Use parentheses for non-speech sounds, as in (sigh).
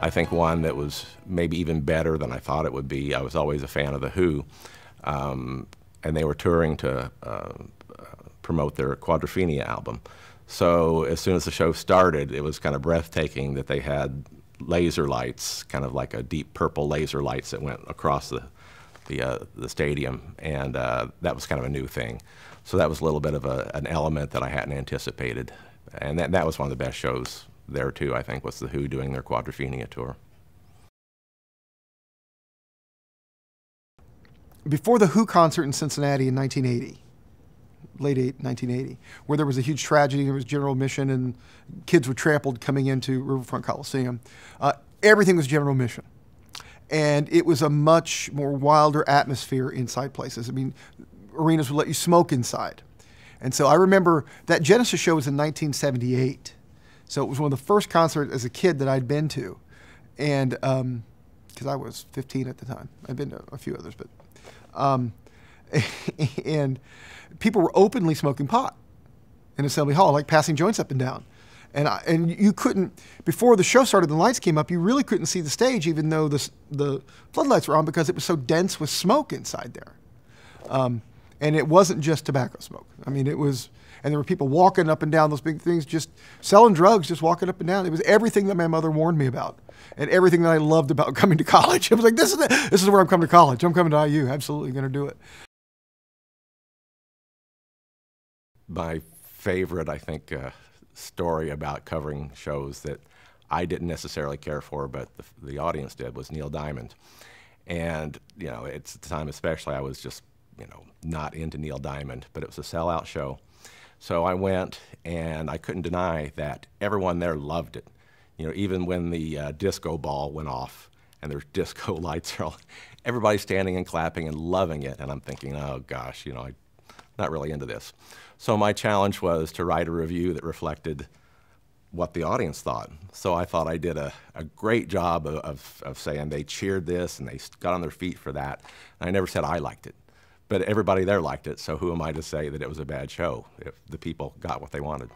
I think one that was maybe even better than I thought it would be. I was always a fan of The Who, um, and they were touring to uh, promote their Quadrophenia album. So as soon as the show started, it was kind of breathtaking that they had laser lights, kind of like a deep purple laser lights that went across the the, uh, the stadium, and uh, that was kind of a new thing. So that was a little bit of a, an element that I hadn't anticipated, and that, that was one of the best shows there too. I think was the Who doing their Quadrophenia tour. Before the Who concert in Cincinnati in 1980, late 1980, where there was a huge tragedy. There was general admission, and kids were trampled coming into Riverfront Coliseum. Uh, everything was general admission. And it was a much more wilder atmosphere inside places. I mean, arenas would let you smoke inside. And so I remember that Genesis show was in 1978. So it was one of the first concerts as a kid that I'd been to. And because um, I was 15 at the time, I'd been to a few others, but. Um, (laughs) and people were openly smoking pot in Assembly Hall, like passing joints up and down. And, I, and you couldn't, before the show started, the lights came up, you really couldn't see the stage, even though the, the floodlights were on, because it was so dense with smoke inside there. Um, and it wasn't just tobacco smoke. I mean, it was, and there were people walking up and down those big things, just selling drugs, just walking up and down. It was everything that my mother warned me about, and everything that I loved about (laughs) coming to college. I was like, this is, this is where I'm coming to college. I'm coming to IU. Absolutely going to do it. my favorite, I think, uh, story about covering shows that I didn't necessarily care for, but the, the, audience did, was Neil Diamond. And, you know, it's at the time especially, I was just, you know, not into Neil Diamond, but it was a sellout show. So I went, and I couldn't deny that everyone there loved it. You know, even when the uh, disco ball went off and there's disco (laughs) lights, all, everybody's standing and clapping and loving it. And I'm thinking, oh gosh, you know, I'm not really into this. So my challenge was to write a review that reflected what the audience thought. So I thought I did a, a great job of, of, of, saying they cheered this and they got on their feet for that. And I never said I liked it, but everybody there liked it. So who am I to say that it was a bad show if the people got what they wanted?